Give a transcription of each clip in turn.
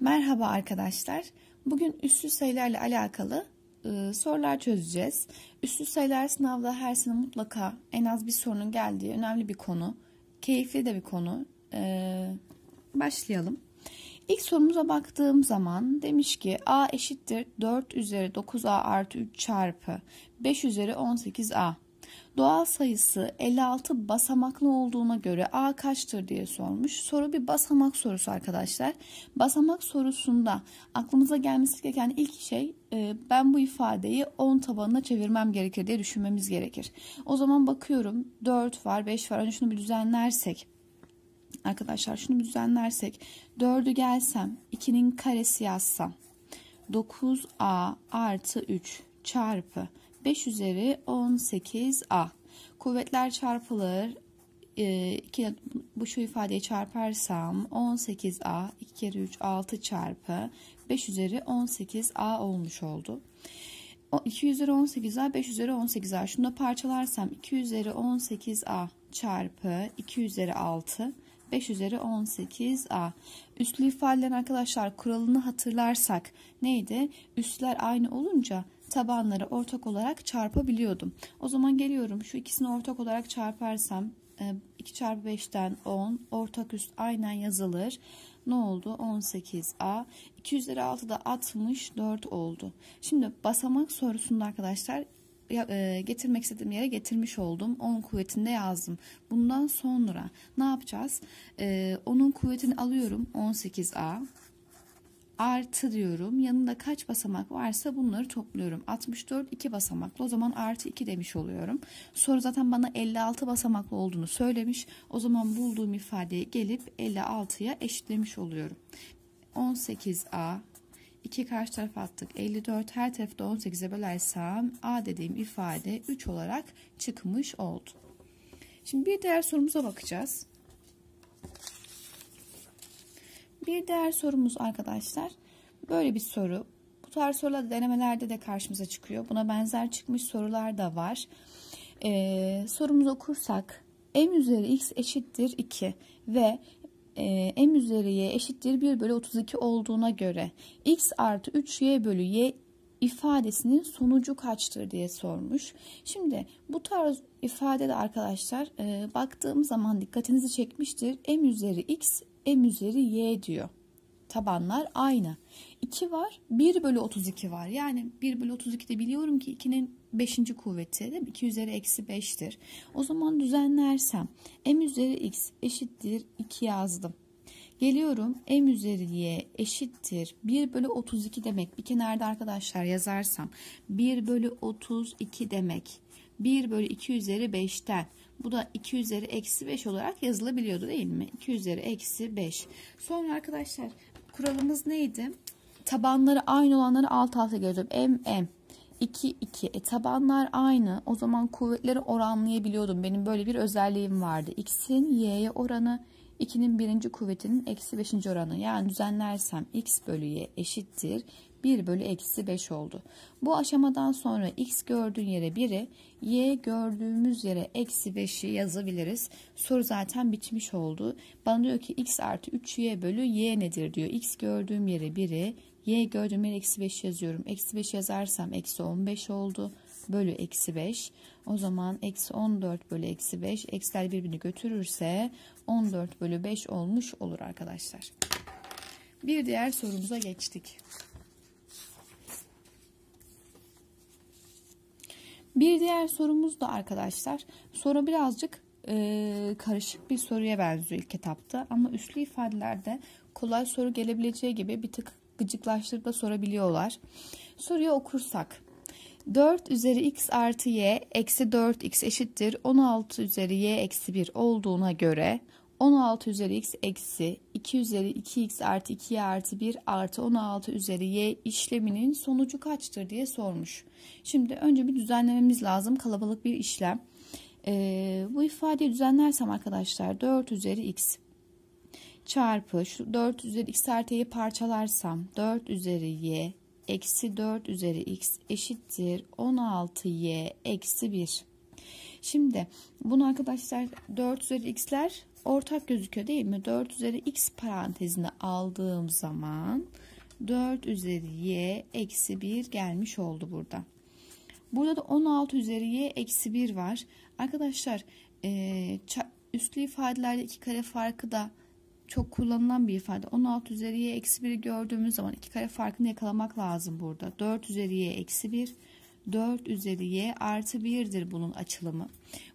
Merhaba arkadaşlar. Bugün üssü sayılarla alakalı e, sorular çözeceğiz. Üssü sayılar sınavda her sene mutlaka en az bir sorunun geldiği önemli bir konu. Keyifli de bir konu. E, başlayalım. İlk sorumuza baktığım zaman demiş ki a eşittir 4 üzeri 9a artı 3 çarpı 5 üzeri 18a. Doğal sayısı 56 basamaklı olduğuna göre A kaçtır diye sormuş. Soru bir basamak sorusu arkadaşlar. Basamak sorusunda aklımıza gelmesi gereken ilk şey e, ben bu ifadeyi 10 tabanına çevirmem gerekir diye düşünmemiz gerekir. O zaman bakıyorum 4 var 5 var. Önce şunu bir düzenlersek. Arkadaşlar şunu bir düzenlersek 4'ü gelsem 2'nin karesi yazsam 9a artı 3 çarpı 5 üzeri 18a. Kuvvetler çarpılır. 2 e, bu şu ifadeyi çarparsam 18a 2 kere 3 6 çarpı 5 üzeri 18a olmuş oldu. 2 üzeri 18a 5 üzeri 18a. Şunu da parçalarsam 2 üzeri 18a çarpı 2 üzeri 6 5 üzeri 18a. Üslü ifadelerin arkadaşlar kuralını hatırlarsak neydi? Üsler aynı olunca tabanları ortak olarak çarpabiliyordum. O zaman geliyorum şu ikisini ortak olarak çarparsam 2 e, çarpı 5'ten 10 ortak üst aynen yazılır. Ne oldu? 18A. 2 üzeri 6 da 64 oldu. Şimdi basamak sorusunda arkadaşlar e, getirmek istediğim yere getirmiş oldum. 10 kuvvetinde yazdım. Bundan sonra ne yapacağız? E, onun kuvvetini alıyorum. 18A artı diyorum. Yanında kaç basamak varsa bunları topluyorum. 64 2 basamaklı. O zaman artı 2 demiş oluyorum. Soru zaten bana 56 basamaklı olduğunu söylemiş. O zaman bulduğum ifadeyi gelip 56'ya eşitlemiş oluyorum. 18A 2 karşı tarafa attık. 54 her tarafta 18'e bölersem A dediğim ifade 3 olarak çıkmış oldu. Şimdi bir diğer sorumuza bakacağız. Bir diğer sorumuz arkadaşlar böyle bir soru. Bu tarz sorular denemelerde de karşımıza çıkıyor. Buna benzer çıkmış sorular da var. Ee, sorumuzu okursak m üzeri x eşittir 2 ve e, m üzeri y eşittir 1 bölü 32 olduğuna göre x artı 3y bölü y ifadesinin sonucu kaçtır diye sormuş. Şimdi bu tarz ifade de arkadaşlar e, baktığım zaman dikkatinizi çekmiştir. m üzeri x m üzeri y diyor. Tabanlar aynı. 2 var 1 bölü 32 var. Yani 1 bölü 32 de biliyorum ki 2'nin 5. kuvveti değil mi? 2 üzeri eksi 5'tir. O zaman düzenlersem m üzeri x eşittir 2 yazdım. Geliyorum m üzeri y eşittir 1 bölü 32 demek. Bir kenarda arkadaşlar yazarsam 1 bölü 32 demek. 1 bölü 2 üzeri 5'ten bu da 2 üzeri eksi 5 olarak yazılabiliyordu değil mi? 2 üzeri eksi 5. Sonra arkadaşlar kuralımız neydi? Tabanları aynı olanları alt alta geliyordum. M M. 2 2. E tabanlar aynı. O zaman kuvvetleri oranlayabiliyordum. Benim böyle bir özelliğim vardı. X'in y'ye oranı 2'nin birinci kuvvetinin eksi 5. oranı. Yani düzenlersem x bölü y eşittir. 1 bölü eksi 5 oldu. Bu aşamadan sonra x gördüğün yere 1'i, y gördüğümüz yere eksi 5'i yazabiliriz. Soru zaten bitmiş oldu. Bana diyor ki x artı 3y bölü y nedir diyor. x gördüğüm yere 1'i, y gördüğüm yere eksi 5 yazıyorum. Eksi 5 yazarsam eksi 15 oldu. Bölü eksi 5. O zaman eksi 14 bölü eksi 5. Eksiler birbirini götürürse 14 bölü 5 olmuş olur arkadaşlar. Bir diğer sorumuza geçtik. Bir diğer sorumuz da arkadaşlar. Soru birazcık e, karışık bir soruya benziyor ilk etapta. Ama üslü ifadelerde kolay soru gelebileceği gibi bir tık gıcıklaştırıp da sorabiliyorlar. Soruyu okursak. 4 üzeri x artı y eksi 4x eşittir 16 üzeri y eksi 1 olduğuna göre 16 üzeri x eksi 2 üzeri 2x artı 2y artı 1 artı 16 üzeri y işleminin sonucu kaçtır diye sormuş. Şimdi önce bir düzenlememiz lazım kalabalık bir işlem. Ee, bu ifadeyi düzenlersem arkadaşlar 4 üzeri x çarpı şu 4 üzeri x artı y'yi parçalarsam 4 üzeri y eksi 4 üzeri x eşittir 16y eksi 1. Şimdi bunu arkadaşlar 4 üzeri x'ler ortak gözüküyor değil mi? 4 üzeri x parantezine aldığım zaman 4 üzeri y eksi 1 gelmiş oldu burada. Burada da 16 üzeri y eksi 1 var. Arkadaşlar e, üstlü ifadelerde iki kare farkı da çok kullanılan bir ifade. 16 üzeri y eksi 1'i gördüğümüz zaman iki kare farkını yakalamak lazım burada. 4 üzeri y eksi 1 4 üzeri y artı 1'dir bunun açılımı.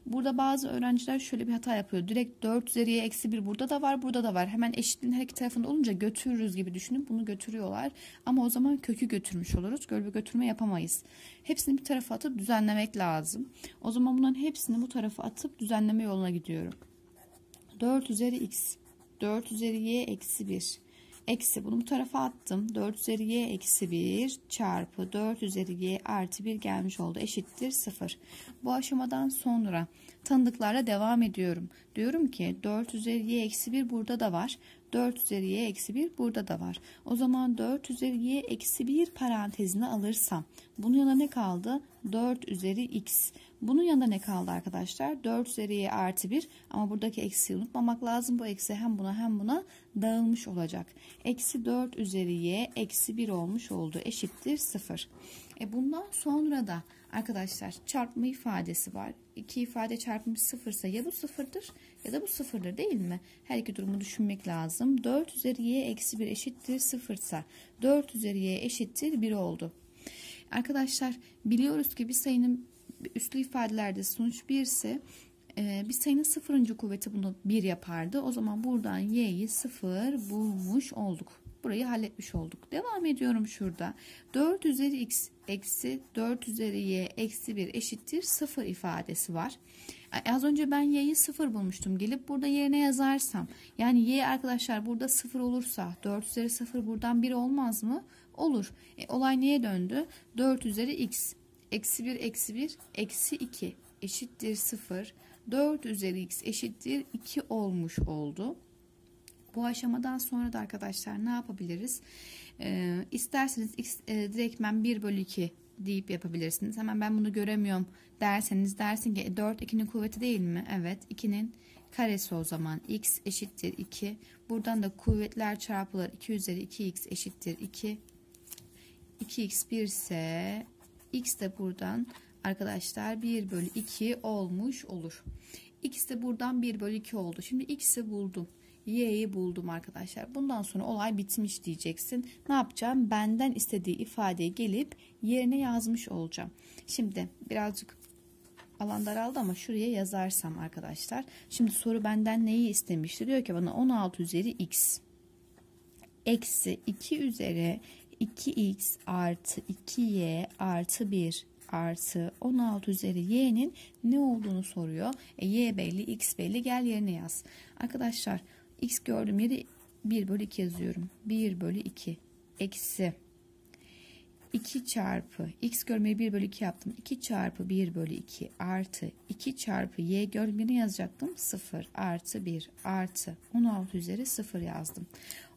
Burada bazı öğrenciler şöyle bir hata yapıyor. Direkt 4 üzeri y eksi 1 burada da var burada da var. Hemen eşitliğin her iki tarafında olunca götürürüz gibi düşünüp bunu götürüyorlar. Ama o zaman kökü götürmüş oluruz. Bir götürme yapamayız. Hepsini bir tarafa atıp düzenlemek lazım. O zaman bunların hepsini bu tarafa atıp düzenleme yoluna gidiyorum. 4 üzeri x 4 üzeri y eksi 1 eksi bunu bu tarafa attım. 4 üzeri y eksi 1 çarpı 4 üzeri y artı 1 gelmiş oldu. Eşittir 0. Bu aşamadan sonra tanıdıklarla devam ediyorum. Diyorum ki 4 üzeri y eksi 1 burada da var. 4 üzeri y eksi 1 burada da var. O zaman 4 üzeri y eksi 1 parantezine alırsam bunun yanına ne kaldı? 4 üzeri x. Bunun yanında ne kaldı arkadaşlar? 4 üzeri y artı 1 ama buradaki eksiyi unutmamak lazım. Bu eksi hem buna hem buna dağılmış olacak. Eksi 4 üzeri y eksi 1 olmuş oldu. Eşittir 0. E bundan sonra da arkadaşlar çarpma ifadesi var. İki ifade çarpımı sıfırsa ya bu sıfırdır ya da bu sıfırdır değil mi? Her iki durumu düşünmek lazım. 4 üzeri y eksi 1 eşittir sıfırsa 4 üzeri y eşittir 1 oldu. Arkadaşlar biliyoruz ki bir sayının üslü ifadelerde sonuç 1 ise e, bir sayının sıfırıncı kuvveti bunu 1 yapardı. O zaman buradan y'yi 0 bulmuş olduk. Burayı halletmiş olduk. Devam ediyorum şurada. 4 üzeri x eksi 4 üzeri y eksi 1 eşittir 0 ifadesi var. Az önce ben y'yi 0 bulmuştum. Gelip burada yerine yazarsam yani y arkadaşlar burada 0 olursa 4 üzeri 0 buradan 1 olmaz mı? Olur. E, olay neye döndü? 4 üzeri x eksi 1 eksi 1 eksi 2 eşittir 0. 4 üzeri x eşittir 2 olmuş oldu. Bu aşamadan sonra da arkadaşlar ne yapabiliriz? Ee, isterseniz x e, direktmen 1 bölü 2 deyip yapabilirsiniz. Hemen ben bunu göremiyorum derseniz dersin ki 4 e, 2'nin kuvveti değil mi? Evet 2'nin karesi o zaman x eşittir 2. Buradan da kuvvetler çarpılır 2 üzeri 2x eşittir 2. 2x 1 ise x de buradan arkadaşlar 1 bölü 2 olmuş olur. x de buradan 1 bölü 2 oldu. Şimdi x'i buldum y'yi buldum arkadaşlar. Bundan sonra olay bitmiş diyeceksin. Ne yapacağım? Benden istediği ifadeyi gelip yerine yazmış olacağım. Şimdi birazcık alan daraldı ama şuraya yazarsam arkadaşlar. Şimdi soru benden neyi istemişti? Diyor ki bana 16 üzeri x eksi 2 üzeri 2x artı 2y artı 1 artı 16 üzeri y'nin ne olduğunu soruyor. E, y belli, x belli. Gel yerine yaz. Arkadaşlar x gördüğüm yeri 1 bölü 2 yazıyorum. 1 bölü 2 eksi 2 çarpı x görmeyi 1 bölü 2 yaptım. 2 çarpı 1 bölü 2 artı 2 çarpı y görmeni yazacaktım. 0 artı 1 artı 16 üzeri 0 yazdım.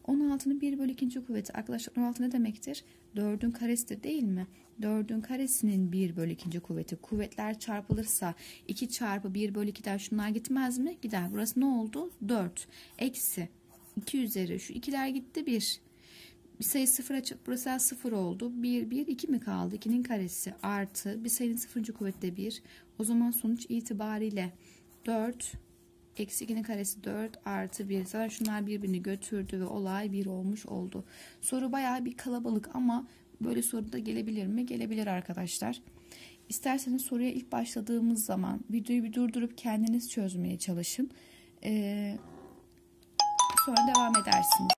16'nın 1 bölü 2. kuvveti arkadaşlar 16 ne demektir? 4'ün karesidir değil mi? 4'ün karesinin 1 bölü 2. kuvveti. Kuvvetler çarpılırsa 2 çarpı 1 bölü 2'den şunlar gitmez mi? Gider. Burası ne oldu? 4. Eksi 2 üzeri şu 2'ler gitti 1. Bir sayı 0 açıp burası 0 oldu. 1, 1, 2 mi kaldı? 2'nin karesi artı bir sayının 0. kuvveti de 1. O zaman sonuç itibariyle 4 Eksi 2'nin karesi 4 artı 1. Zaten şunlar birbirini götürdü ve olay 1 olmuş oldu. Soru bayağı bir kalabalık ama böyle soru da gelebilir mi? Gelebilir arkadaşlar. İsterseniz soruya ilk başladığımız zaman videoyu bir durdurup kendiniz çözmeye çalışın. Ee, sonra devam edersiniz.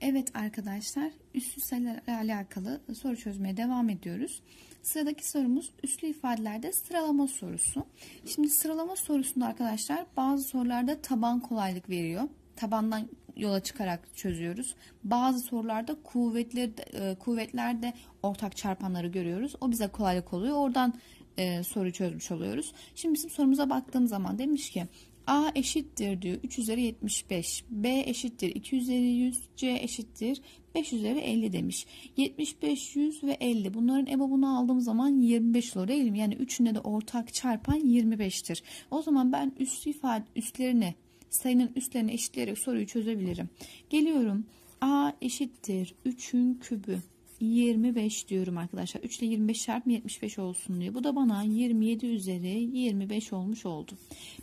Evet arkadaşlar üstü sayılarla alakalı soru çözmeye devam ediyoruz. Sıradaki sorumuz üslü ifadelerde sıralama sorusu. Şimdi sıralama sorusunda arkadaşlar bazı sorularda taban kolaylık veriyor. Tabandan yola çıkarak çözüyoruz. Bazı sorularda kuvvetler, e, kuvvetlerde ortak çarpanları görüyoruz. O bize kolaylık oluyor. Oradan e, soru çözmüş oluyoruz. Şimdi bizim sorumuza baktığım zaman demiş ki A eşittir diyor 3 üzeri 75. B eşittir 2 üzeri 100. C eşittir 5 üzeri 50 demiş. 75, 100 ve 50. Bunların EBOB'unu aldığım zaman 25 olur değil mi? Yani üçünde de ortak çarpan 25'tir. O zaman ben üst ifade üstlerini sayının üstlerini eşitleyerek soruyu çözebilirim. Geliyorum. A eşittir 3'ün kübü. 25 diyorum arkadaşlar. 3 ile 25 çarpı 75 olsun diyor. Bu da bana 27 üzeri 25 olmuş oldu.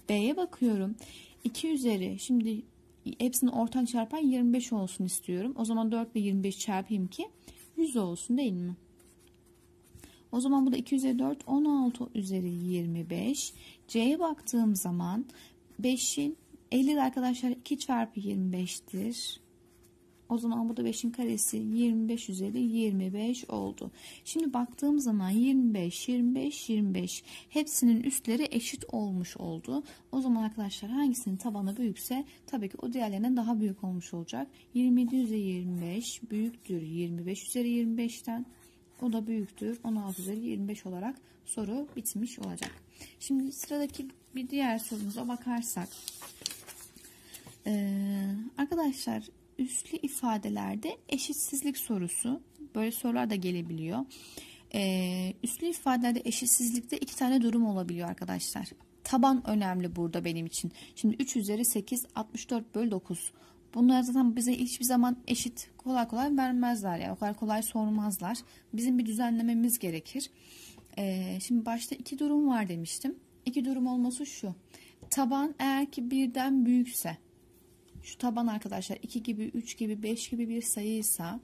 B'ye bakıyorum. 2 üzeri şimdi hepsini ortak çarpan 25 olsun istiyorum. O zaman 4 ile 25 çarpayım ki 100 olsun değil mi? O zaman bu da 2 üzeri 4 16 üzeri 25. C'ye baktığım zaman 5'in 50 arkadaşlar 2 çarpı 25'tir. O zaman burada 5'in karesi 25 üzeri 25 oldu. Şimdi baktığım zaman 25, 25, 25 hepsinin üstleri eşit olmuş oldu. O zaman arkadaşlar hangisinin tabanı büyükse tabii ki o diğerlerinden daha büyük olmuş olacak. 27 üzeri 25 büyüktür 25 üzeri 25'ten. O da büyüktür 16 üzeri 25 olarak soru bitmiş olacak. Şimdi sıradaki bir diğer sorumuza bakarsak. Ee, arkadaşlar üslü ifadelerde eşitsizlik sorusu. Böyle sorular da gelebiliyor. Ee, üslü ifadelerde eşitsizlikte iki tane durum olabiliyor arkadaşlar. Taban önemli burada benim için. Şimdi 3 üzeri 8 64 bölü 9. Bunlar zaten bize hiçbir zaman eşit kolay kolay vermezler. Yani o kadar kolay sormazlar. Bizim bir düzenlememiz gerekir. Ee, şimdi başta iki durum var demiştim. İki durum olması şu. Taban eğer ki birden büyükse şu taban arkadaşlar 2 gibi 3 gibi 5 gibi bir sayıysa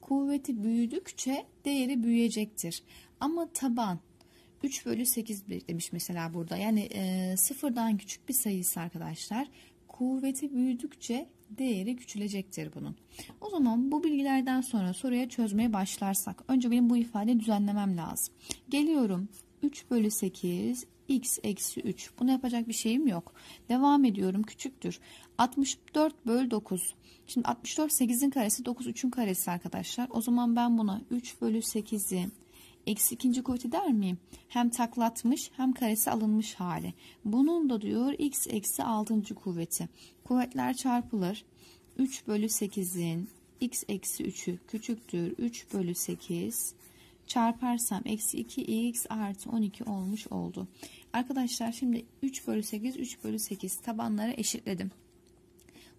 kuvveti büyüdükçe değeri büyüyecektir. Ama taban 3 bölü 8 demiş mesela burada. Yani e, sıfırdan küçük bir sayısı arkadaşlar. Kuvveti büyüdükçe değeri küçülecektir bunun. O zaman bu bilgilerden sonra soruya çözmeye başlarsak önce benim bu ifadeyi düzenlemem lazım. Geliyorum 3 bölü 8 x eksi 3. Bunu yapacak bir şeyim yok. Devam ediyorum. Küçüktür. 64 bölü 9. Şimdi 64 8'in karesi 9 3'ün karesi arkadaşlar. O zaman ben buna 3 bölü 8'i eksi ikinci kuvveti der miyim? Hem taklatmış hem karesi alınmış hali. Bunun da diyor x eksi 6. kuvveti. Kuvvetler çarpılır. 3 bölü 8'in x eksi 3'ü küçüktür. 3 bölü 8 çarparsam eksi 2x artı 12 olmuş oldu. Arkadaşlar şimdi 3 bölü 8 3 bölü 8 tabanları eşitledim.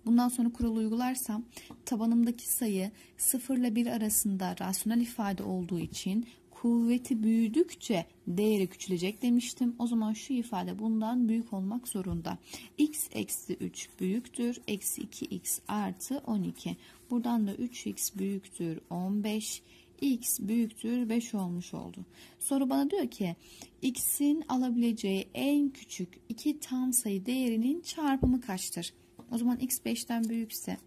Bundan sonra kural uygularsam tabanımdaki sayı 0 ile 1 arasında rasyonel ifade olduğu için kuvveti büyüdükçe değeri küçülecek demiştim. O zaman şu ifade bundan büyük olmak zorunda. x eksi 3 büyüktür. Eksi 2x artı 12. Buradan da 3x büyüktür 15 x büyüktür 5 olmuş oldu. Soru bana diyor ki x'in alabileceği en küçük iki tam sayı değerinin çarpımı kaçtır? O zaman x 5'ten büyükse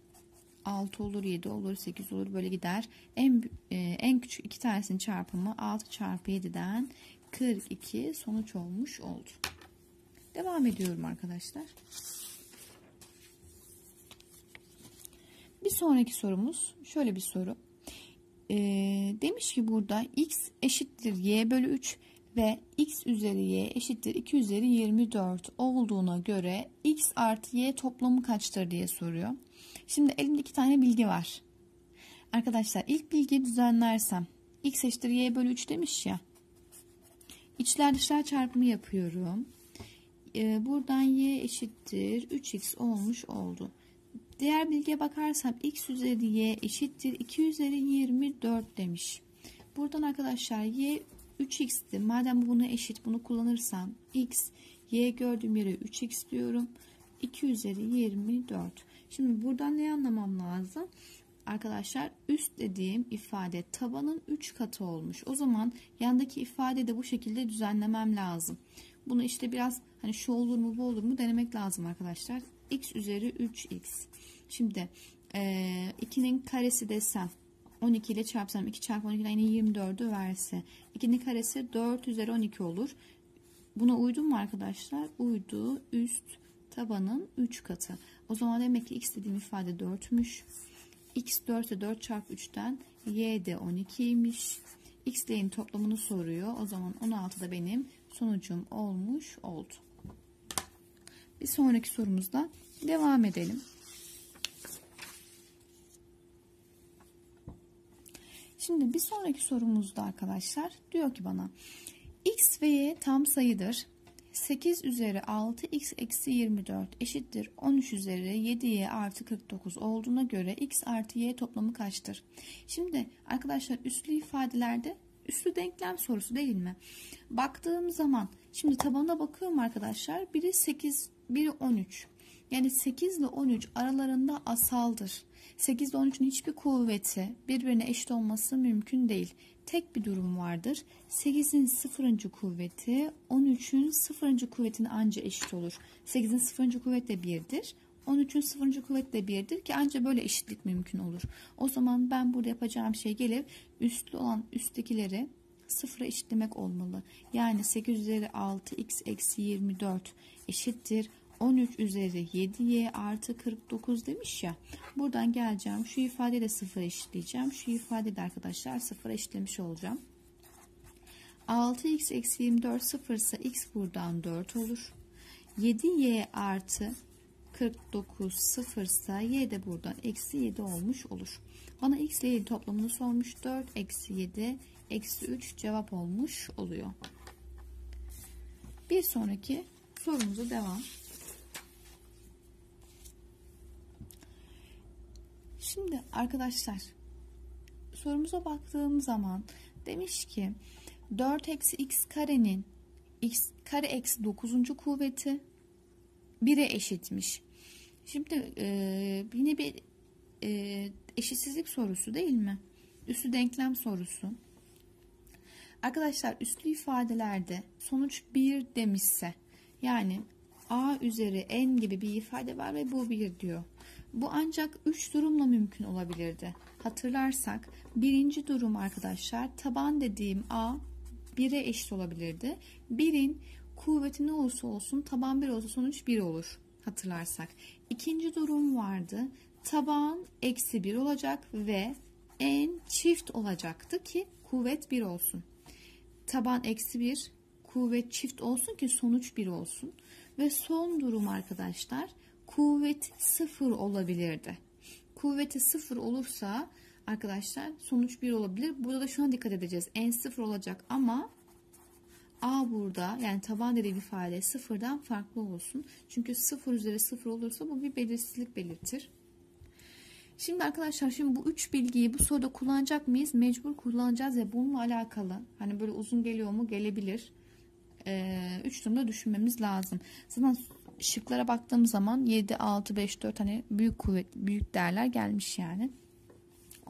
6 olur, 7 olur, 8 olur böyle gider. En e, en küçük iki tanesinin çarpımı 6 çarpı 7'den 42 sonuç olmuş oldu. Devam ediyorum arkadaşlar. Bir sonraki sorumuz şöyle bir soru. E, demiş ki burada x eşittir y bölü 3 ve x üzeri y eşittir 2 üzeri 24 olduğuna göre x artı y toplamı kaçtır diye soruyor. Şimdi elimde iki tane bilgi var. Arkadaşlar ilk bilgiyi düzenlersem x eşittir y bölü 3 demiş ya. İçler dışlar çarpımı yapıyorum. Ee, buradan y eşittir 3x olmuş oldu. Diğer bilgiye bakarsam x üzeri y eşittir 2 üzeri 24 demiş. Buradan arkadaşlar y 3x'ti. Madem bu buna eşit bunu kullanırsam x y gördüğüm yere 3x diyorum. 2 üzeri 24. Şimdi buradan ne anlamam lazım? Arkadaşlar üst dediğim ifade tabanın 3 katı olmuş. O zaman yandaki ifade de bu şekilde düzenlemem lazım. Bunu işte biraz hani şu olur mu bu olur mu denemek lazım arkadaşlar. X üzeri 3x. Şimdi e, 2'nin karesi desem 12 ile çarpsam 2 çarpı 12'den yine 24'ü verse 2'nin karesi 4 üzeri 12 olur. Buna uydu mu arkadaşlar? Uydu. Üst tabanın 3 katı. O zaman demek ki x dediğim ifade 4'müş. x 4 ise 4 çarpı 3'ten y de 12'ymiş. x değerin toplamını soruyor. O zaman 16 da benim sonucum olmuş oldu. Bir sonraki sorumuzda devam edelim. Şimdi bir sonraki sorumuzda arkadaşlar diyor ki bana x ve y tam sayıdır. 8 üzeri 6x eksi 24 eşittir 13 üzeri 7y artı 49 olduğuna göre x artı y toplamı kaçtır? Şimdi arkadaşlar üslü ifadelerde üslü denklem sorusu değil mi? Baktığım zaman şimdi tabana bakıyorum arkadaşlar biri 8 biri 13 yani 8 ile 13 aralarında asaldır. 8 ile 13'ün hiçbir kuvveti birbirine eşit olması mümkün değil. Tek bir durum vardır. 8'in 0. kuvveti 13'ün 0. kuvvetine anca eşit olur. 8'in 0. kuvveti de 1'dir. 13'ün 0. kuvveti de 1'dir ki anca böyle eşitlik mümkün olur. O zaman ben burada yapacağım şey gelip üstlü olan üsttekileri sıfıra eşitlemek olmalı. Yani 8 üzeri 6 x eksi 24 eşittir 13 üzeri 7y artı 49 demiş ya. Buradan geleceğim. Şu ifadeyi de sıfır eşitleyeceğim. Şu ifadeyi de arkadaşlar sıfır eşitlemiş olacağım. 6x eksi 24 sıfırsa x buradan 4 olur. 7y artı 49 sıfırsa y de buradan eksi 7 olmuş olur. Bana x ile 7 toplamını sormuş. 4 eksi 7 eksi 3 cevap olmuş oluyor. Bir sonraki sorumuza devam. Şimdi arkadaşlar sorumuza baktığım zaman demiş ki 4 eksi x karenin x kare eksi 9. kuvveti 1'e eşitmiş. Şimdi e, yine bir e, eşitsizlik sorusu değil mi? Üslü denklem sorusu. Arkadaşlar üslü ifadelerde sonuç 1 demişse yani a üzeri n gibi bir ifade var ve bu 1 diyor. Bu ancak 3 durumla mümkün olabilirdi. Hatırlarsak birinci durum arkadaşlar taban dediğim A 1'e eşit olabilirdi. 1'in kuvveti ne olursa olsun taban 1 olsa sonuç 1 olur hatırlarsak. İkinci durum vardı. Taban eksi 1 olacak ve n çift olacaktı ki kuvvet 1 olsun. Taban eksi 1 kuvvet çift olsun ki sonuç 1 olsun. Ve son durum arkadaşlar kuvvet sıfır olabilirdi. Kuvveti sıfır olursa arkadaşlar sonuç bir olabilir. Burada da şuna dikkat edeceğiz. En sıfır olacak ama A burada yani taban dediğim ifade sıfırdan farklı olsun. Çünkü sıfır üzeri sıfır olursa bu bir belirsizlik belirtir. Şimdi arkadaşlar şimdi bu üç bilgiyi bu soruda kullanacak mıyız? Mecbur kullanacağız ve bununla alakalı hani böyle uzun geliyor mu? Gelebilir. Ee, üç durumda düşünmemiz lazım. Zaten şıklara baktığım zaman 7, 6, 5, 4 hani büyük kuvvet, büyük değerler gelmiş yani.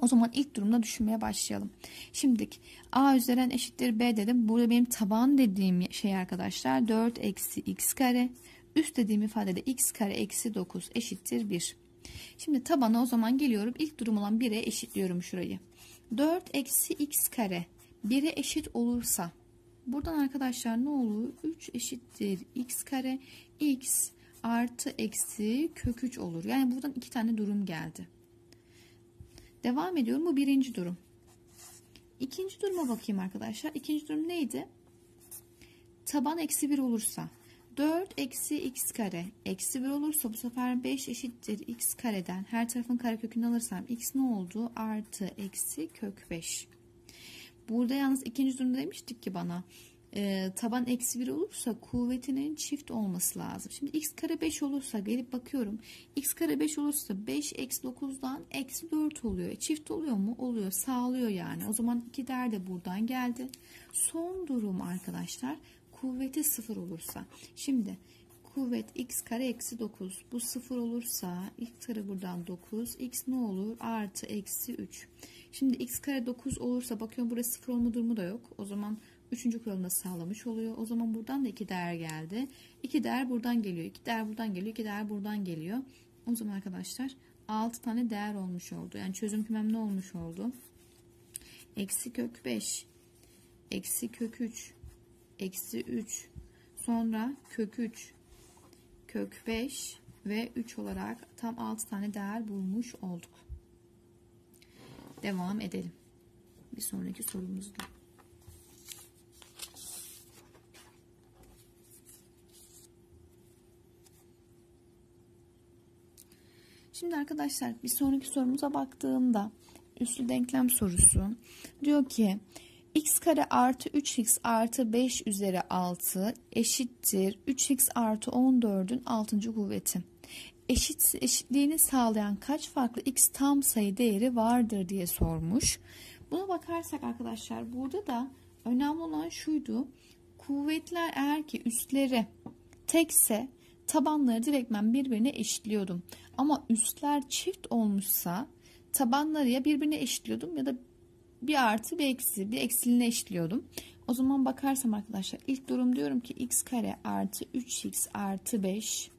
O zaman ilk durumda düşünmeye başlayalım. Şimdi a üzeri n eşittir b dedim. Burada benim taban dediğim şey arkadaşlar 4 eksi x kare. Üst dediğim ifadede x kare eksi 9 eşittir 1. Şimdi tabana o zaman geliyorum. İlk durum olan 1'e eşitliyorum şurayı. 4 eksi x kare 1'e eşit olursa buradan arkadaşlar ne olur? 3 eşittir x kare x artı eksi kök 3 olur. Yani buradan iki tane durum geldi. Devam ediyorum. Bu birinci durum. İkinci duruma bakayım arkadaşlar. İkinci durum neydi? Taban eksi 1 olursa 4 eksi x kare eksi 1 olursa bu sefer 5 eşittir x kareden her tarafın karekökünü alırsam x ne oldu? Artı eksi kök 5. Burada yalnız ikinci durumda demiştik ki bana e, taban eksi 1 olursa kuvvetinin çift olması lazım. Şimdi x kare 5 olursa gelip bakıyorum. x kare 5 olursa 5 eksi 9'dan eksi 4 oluyor. E, çift oluyor mu? Oluyor. Sağlıyor yani. O zaman 2 der de buradan geldi. Son durum arkadaşlar kuvveti 0 olursa. Şimdi kuvvet x kare eksi 9 bu 0 olursa x kare buradan 9 x ne olur artı eksi 3 şimdi x kare 9 olursa bakıyorum burası 0 olma durumu da yok o zaman Üçüncü kuralını sağlamış oluyor. O zaman buradan da iki değer geldi. İki değer buradan geliyor. iki değer buradan geliyor. iki değer buradan geliyor. O zaman arkadaşlar 6 tane değer olmuş oldu. Yani çözüm kümem ne olmuş oldu? Eksi kök 5. Eksi kök 3. Eksi 3. Sonra kök 3. Kök 5 ve 3 olarak tam 6 tane değer bulmuş olduk. Devam edelim. Bir sonraki sorumuzda. Şimdi arkadaşlar bir sonraki sorumuza baktığımda üslü denklem sorusu diyor ki x kare artı 3x artı 5 üzeri 6 eşittir 3x artı 14'ün 6. kuvveti. Eşit, eşitliğini sağlayan kaç farklı x tam sayı değeri vardır diye sormuş. Buna bakarsak arkadaşlar burada da önemli olan şuydu. Kuvvetler eğer ki üstleri tekse tabanları direktmen birbirine eşitliyordum. Ama üstler çift olmuşsa tabanları ya birbirine eşitliyordum ya da bir artı bir eksi bir eksiliğine eşitliyordum. O zaman bakarsam arkadaşlar ilk durum diyorum ki x kare artı 3x artı 5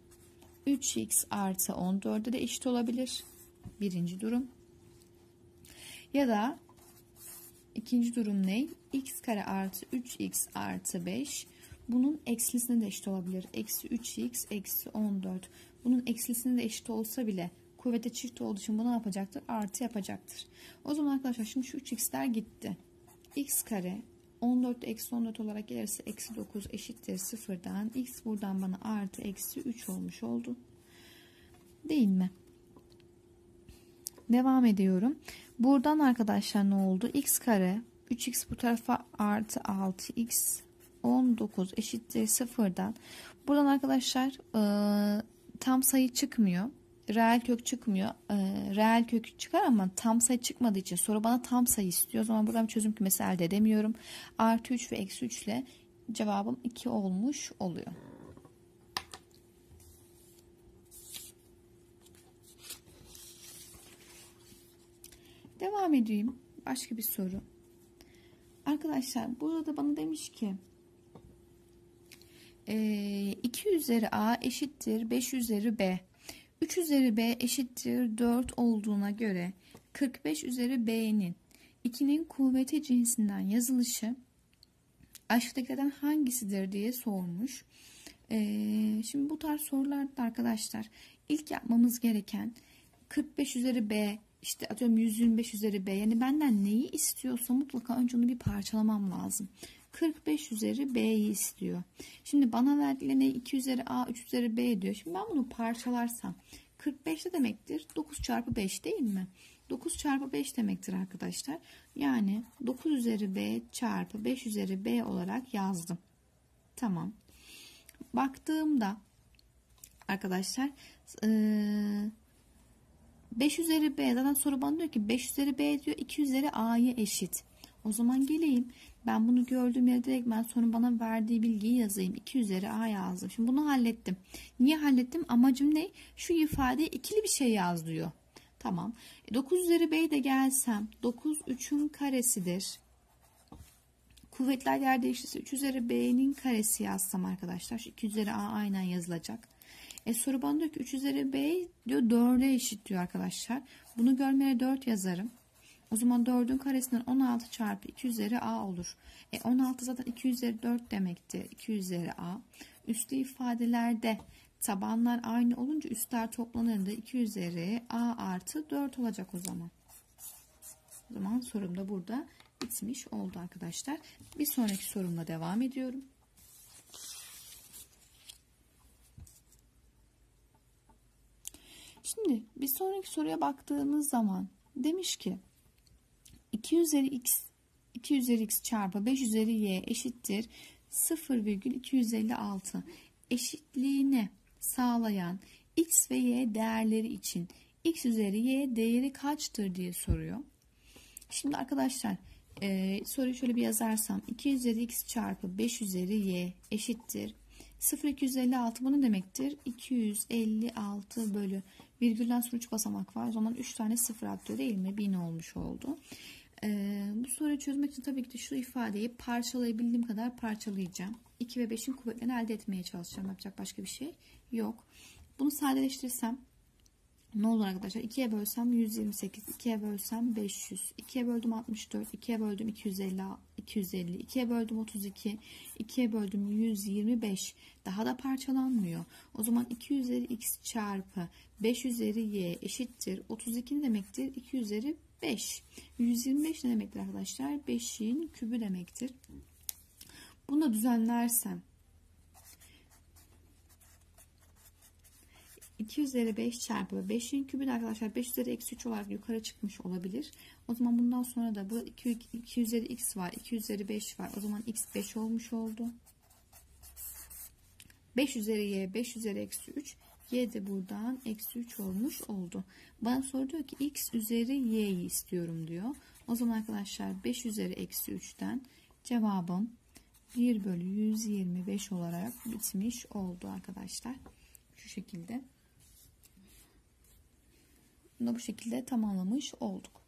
3x artı 14'e de eşit olabilir. Birinci durum. Ya da ikinci durum ne? x kare artı 3x artı 5 bunun eksilisine de eşit olabilir. Eksi 3x eksi 14. Bunun eksilisine de eşit olsa bile kuvvete çift olduğu için bu ne yapacaktır? Artı yapacaktır. O zaman arkadaşlar şimdi şu 3x'ler gitti. x kare 14 eksi 14 olarak gelirse eksi 9 eşittir sıfırdan. X buradan bana artı eksi 3 olmuş oldu. Değil mi? Devam ediyorum. Buradan arkadaşlar ne oldu? X kare 3x bu tarafa artı 6x 19 eşittir sıfırdan. Buradan arkadaşlar tam sayı çıkmıyor. Reel kök çıkmıyor. E, reel kök çıkar ama tam sayı çıkmadığı için soru bana tam sayı istiyor. O zaman buradan çözüm kümesi elde edemiyorum. Artı 3 ve eksi 3 ile cevabım 2 olmuş oluyor. Devam edeyim. Başka bir soru. Arkadaşlar burada da bana demiş ki 2 üzeri a eşittir 5 üzeri b. 3 üzeri b eşittir 4 olduğuna göre 45 üzeri b'nin 2'nin kuvveti cinsinden yazılışı aşağıdakilerden hangisidir diye sormuş. Ee, şimdi bu tarz sorularda arkadaşlar ilk yapmamız gereken 45 üzeri b işte atıyorum 125 üzeri b yani benden neyi istiyorsa mutlaka önce onu bir parçalamam lazım. 45 üzeri b'yi istiyor. Şimdi bana verdikleri ne 2 üzeri a 3 üzeri b diyor. Şimdi ben bunu parçalarsam 45 de demektir 9 çarpı 5 değil mi? 9 çarpı 5 demektir arkadaşlar. Yani 9 üzeri b çarpı 5 üzeri b olarak yazdım. Tamam. Baktığımda arkadaşlar 5 üzeri b zaten soru bana diyor ki 5 üzeri b diyor 2 üzeri a'ya eşit. O zaman geleyim ben bunu gördüğüm yere direkt ben sonra bana verdiği bilgiyi yazayım. 2 üzeri a yazdım. Şimdi bunu hallettim. Niye hallettim? Amacım ne? Şu ifade ikili bir şey yaz diyor. Tamam. 9 e, üzeri b'ye de gelsem 9 3'ün karesidir. Kuvvetler yer değişirse 3 üzeri b'nin karesi yazsam arkadaşlar. Şu 2 üzeri a aynen yazılacak. E soru bana diyor ki 3 üzeri b diyor 4'e eşit diyor arkadaşlar. Bunu görmeye 4 yazarım. O zaman 4'ün karesinden 16 çarpı 2 üzeri a olur. E 16 zaten 2 üzeri 4 demekti. 2 üzeri a. Üslü ifadelerde tabanlar aynı olunca üstler toplanırında 2 üzeri a artı 4 olacak o zaman. O zaman sorum da burada bitmiş oldu arkadaşlar. Bir sonraki sorumla devam ediyorum. Şimdi bir sonraki soruya baktığımız zaman demiş ki 2 üzeri x 2 üzeri x çarpı 5 üzeri y eşittir 0,256 eşitliğini sağlayan x ve y değerleri için x üzeri y değeri kaçtır diye soruyor. Şimdi arkadaşlar e, soruyu şöyle bir yazarsam 2 üzeri x çarpı 5 üzeri y eşittir 0,256 bu demektir? 256 bölü virgülden sonra 3 basamak var. O zaman 3 tane sıfır atıyor değil mi? 1000 olmuş oldu. Ee, bu soruyu çözmek için tabii ki de şu ifadeyi parçalayabildiğim kadar parçalayacağım. 2 ve 5'in kuvvetlerini elde etmeye çalışacağım. Yapacak başka bir şey yok. Bunu sadeleştirirsem ne olur arkadaşlar? 2'ye bölsem 128, 2'ye bölsem 500, 2'ye böldüm 64, 2'ye böldüm 250, 250, 2'ye böldüm 32, 2'ye böldüm 125. Daha da parçalanmıyor. O zaman 2 üzeri x çarpı 5 üzeri y eşittir. 32 demektir? 2 üzeri 5. 125 ne demektir arkadaşlar? 5'in kübü demektir. Bunu da düzenlersem 2 üzeri 5 çarpı 5'in kübü de arkadaşlar 5 üzeri eksi 3 olarak yukarı çıkmış olabilir. O zaman bundan sonra da bu 2, 2 üzeri x var. 2 üzeri 5 var. O zaman x 5 olmuş oldu. 5 üzeri y 5 üzeri eksi 3 y de buradan eksi 3 olmuş oldu. Bana soru diyor ki x üzeri y'yi istiyorum diyor. O zaman arkadaşlar 5 üzeri eksi 3'ten cevabım 1 bölü 125 olarak bitmiş oldu arkadaşlar. Şu şekilde. Bunu bu şekilde tamamlamış olduk.